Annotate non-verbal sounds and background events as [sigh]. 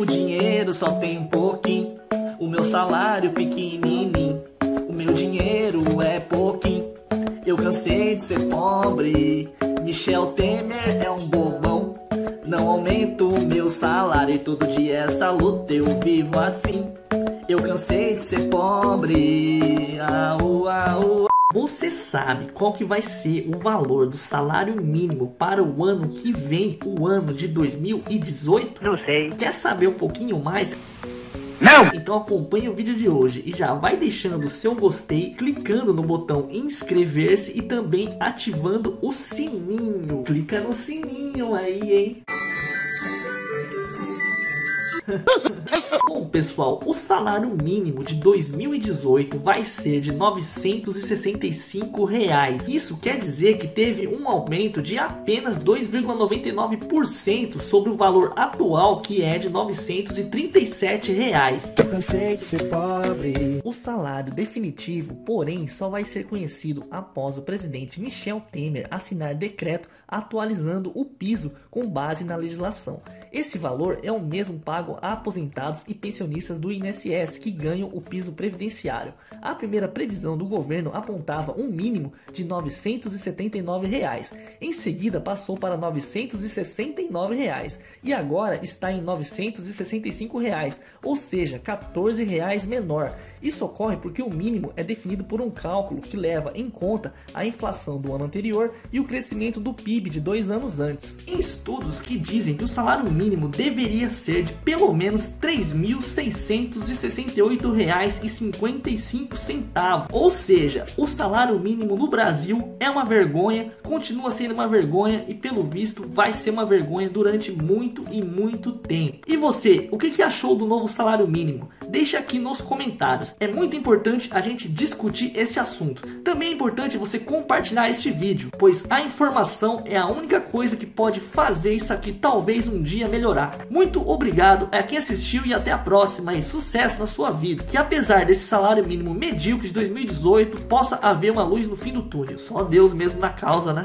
O dinheiro só tem um pouquinho, o meu salário pequenininho. O meu dinheiro é pouquinho, eu cansei de ser pobre. Michel Temer é um bobão, não aumento o meu salário e todo dia essa luta eu vivo assim. Eu cansei de ser pobre. Au, au. Você sabe qual que vai ser o valor do salário mínimo para o ano que vem, o ano de 2018? Não sei. Quer saber um pouquinho mais? Não! Então acompanhe o vídeo de hoje e já vai deixando o seu gostei, clicando no botão inscrever-se e também ativando o sininho. Clica no sininho aí, hein? [laughs] Bom, pessoal, o salário mínimo de 2018 vai ser de 965 reais. Isso quer dizer que teve um aumento de apenas 2,99% sobre o valor atual que é de 937 reais. Eu cansei de ser pobre. O salário definitivo, porém, só vai ser conhecido após o presidente Michel Temer assinar decreto atualizando o piso com base na legislação. Esse valor é o mesmo pago a aposentados e pensionistas do INSS que ganham o piso previdenciário. A primeira previsão do governo apontava um mínimo de 979 reais. em seguida passou para 969 reais, e agora está em 965 reais, ou seja, 14 reais menor. Isso ocorre porque o mínimo é definido por um cálculo que leva em conta a inflação do ano anterior e o crescimento do PIB de dois anos antes. Em estudos que dizem que o salário mínimo deveria ser de pelo menos R$ 3.668,55, ou seja, o salário mínimo no Brasil é uma vergonha, continua sendo uma vergonha e pelo visto vai ser uma vergonha durante muito e muito tempo. E você, o que, que achou do novo salário mínimo? Deixe aqui nos comentários. É muito importante a gente discutir este assunto. Também é importante você compartilhar este vídeo, pois a informação é a única coisa que pode fazer isso aqui talvez um dia melhorar. Muito obrigado a quem assistiu e até a próxima e sucesso na sua vida. Que apesar desse salário mínimo medíocre de 2018, possa haver uma luz no fim do túnel. Só Deus mesmo na causa, né?